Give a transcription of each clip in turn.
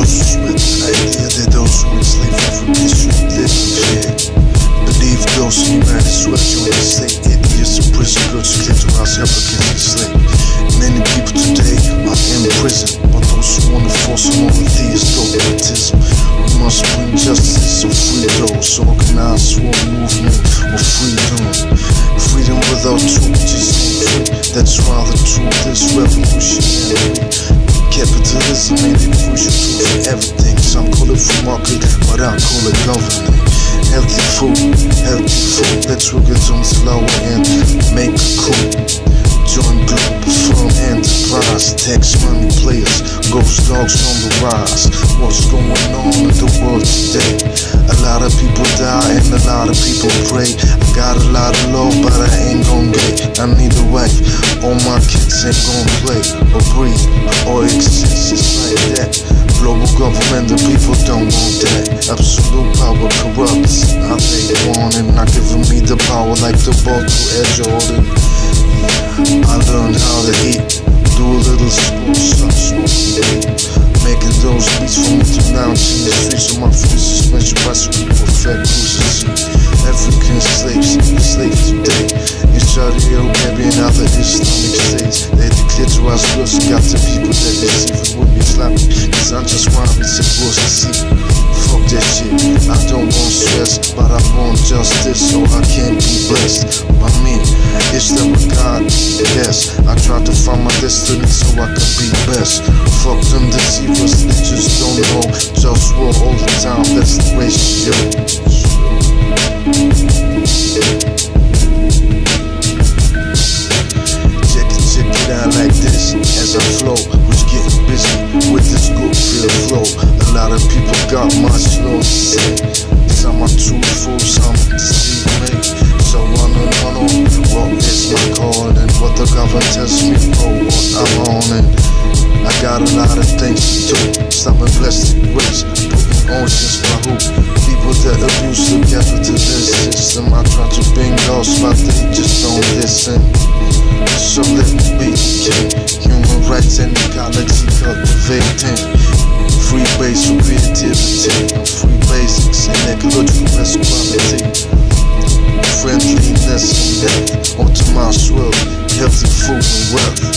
idea that those who Africans should live in fear. Believe those who United Sweat join the state. Idiots in prison, girls who clitorize Africans enslaved. Many people today are in prison, but those who wanna force them on these dogmatism. We must bring justice and free those organized war movement of freedom. Freedom without truth ain't free. That's why the truth is revolutionary. Capitalism ain't crucial tool for everything. Some call it free market, but I call it governing. Healthy food, healthy food. Let's work it on slow and make a coup. Join Globalfirm enterprise. Tax money players, GhostDogz on the rise. What's going on in the world today? A lot of people die and a lot of people pray. I got a lot of love, but I ain't gon' get. I need a wife. All my kids ain't gon' play or breathe or exist just like that. Global government, the people don't want that. Absolute power corrupts. How they want it, not giving me the power like the ball to Air Jordan. I learned how to eat, do a little school, stop smoking. Making those beats for me to lounge in the streets of my free suspension bicycle with fat cruisers. African slaves, slaves today. Arabia and other Islamic states, they declare to us got the people that they see for would Islamic. Cause I'm just why it's. Fuck that shit, I don't want stress, but I want justice so I can be blessed. By me, it's the God, yes. I try to find my destiny so I can be best. Fuck them deceivers, they just don't know. Just war all the time, that's the ratio. Those, but they just don't listen. So let me. Human rights and ecology cultivating. Free base for creativity. Free basics and ecological equality. Friendliness and health. Optimized world. Healthy food and wealth.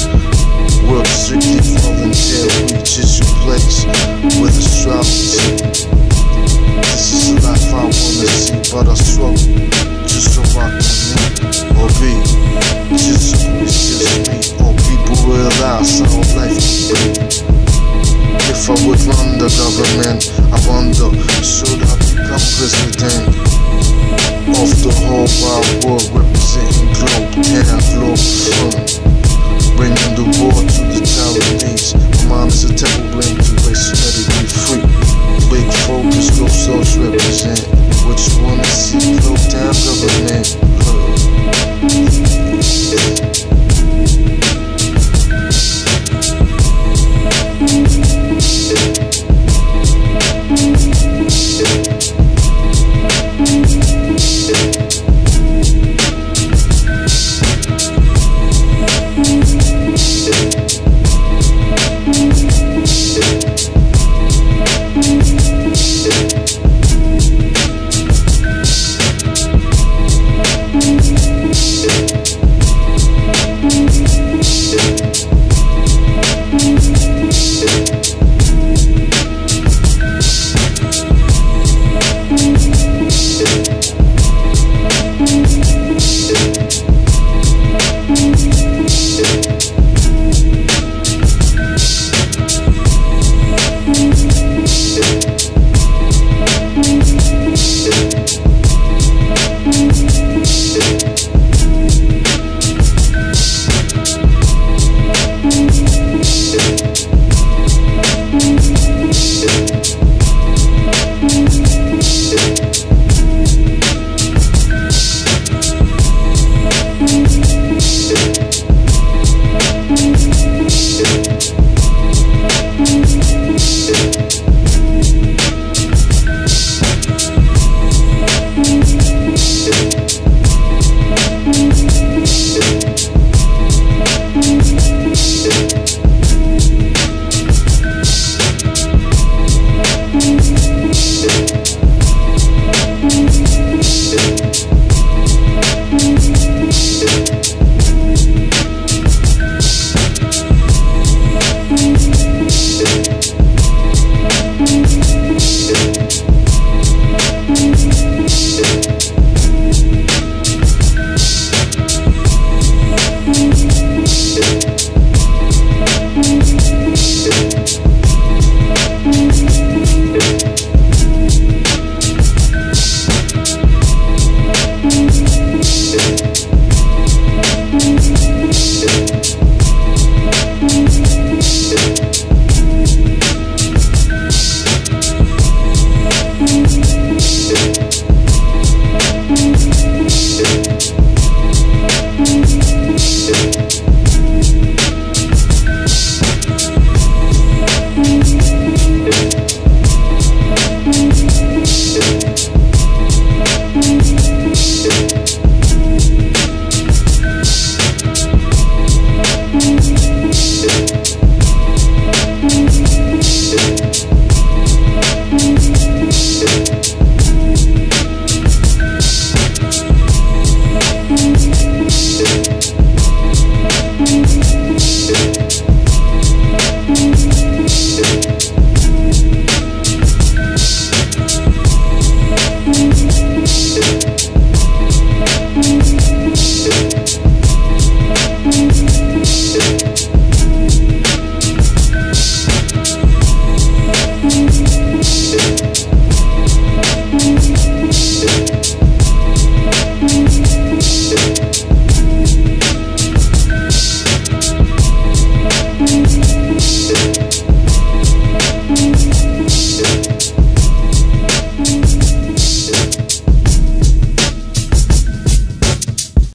If I would run the government, I wonder, should I become president of the whole wide world, representing globe, and globe fun? Bringing the war to the Taiwanese.